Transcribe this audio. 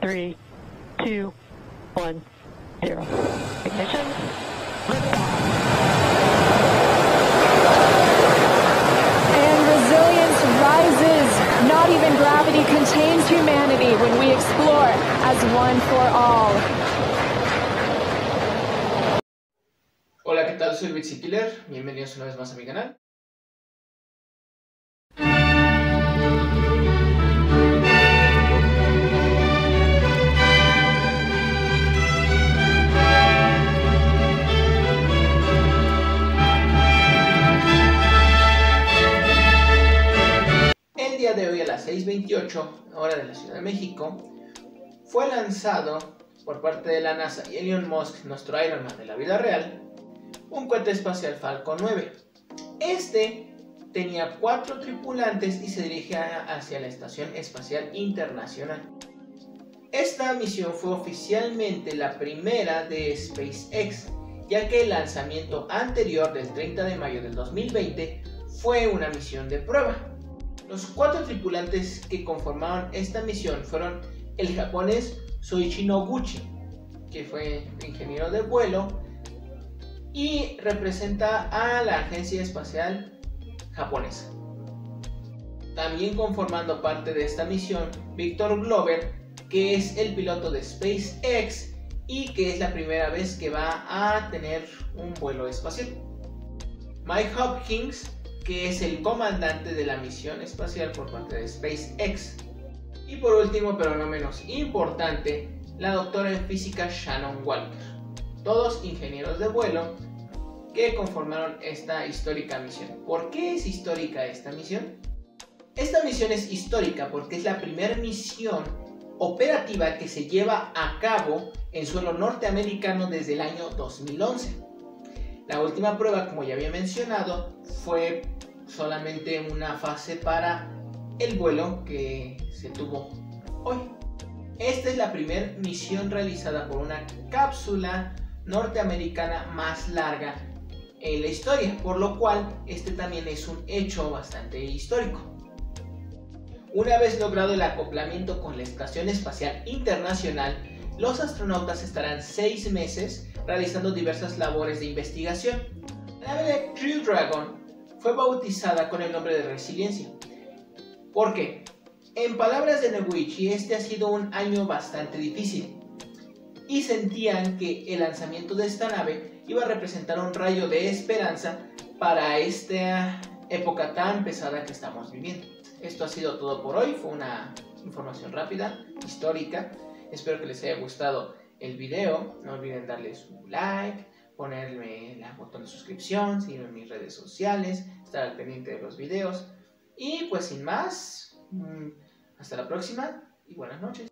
three, two, one, zero. Ignition. And resilience rises. Not even gravity contains humanity when we explore as one for all. Hola, ¿qué tal? Soy Bitsy Killer. Bienvenidos una vez más a mi canal. 6.28 hora de la Ciudad de México fue lanzado por parte de la NASA y Elon Musk, nuestro Iron Man de la vida real, un cohete espacial Falcon 9. Este tenía cuatro tripulantes y se dirigía hacia la Estación Espacial Internacional. Esta misión fue oficialmente la primera de SpaceX, ya que el lanzamiento anterior del 30 de mayo del 2020 fue una misión de prueba. Los cuatro tripulantes que conformaron esta misión fueron el japonés Soichi Noguchi, que fue ingeniero de vuelo y representa a la Agencia Espacial Japonesa. También conformando parte de esta misión, Victor Glover, que es el piloto de SpaceX y que es la primera vez que va a tener un vuelo espacial. Mike Hopkins, que es el comandante de la misión espacial por parte de SpaceX. Y por último, pero no menos importante, la doctora en física Shannon Walker. Todos ingenieros de vuelo que conformaron esta histórica misión. ¿Por qué es histórica esta misión? Esta misión es histórica porque es la primera misión operativa que se lleva a cabo en suelo norteamericano desde el año 2011. La última prueba, como ya había mencionado, fue solamente una fase para el vuelo que se tuvo hoy. Esta es la primera misión realizada por una cápsula norteamericana más larga en la historia, por lo cual este también es un hecho bastante histórico. Una vez logrado el acoplamiento con la Estación Espacial Internacional, los astronautas estarán seis meses realizando diversas labores de investigación. La nave Crew Dragon fue bautizada con el nombre de Resiliencia. ¿Por qué? En palabras de Noguchi, este ha sido un año bastante difícil y sentían que el lanzamiento de esta nave iba a representar un rayo de esperanza para esta época tan pesada que estamos viviendo. Esto ha sido todo por hoy, fue una información rápida, histórica. Espero que les haya gustado el video. No olviden darle su like, ponerme el botón de suscripción, seguirme en mis redes sociales, estar al pendiente de los videos. Y pues sin más, mm, hasta la próxima y buenas noches.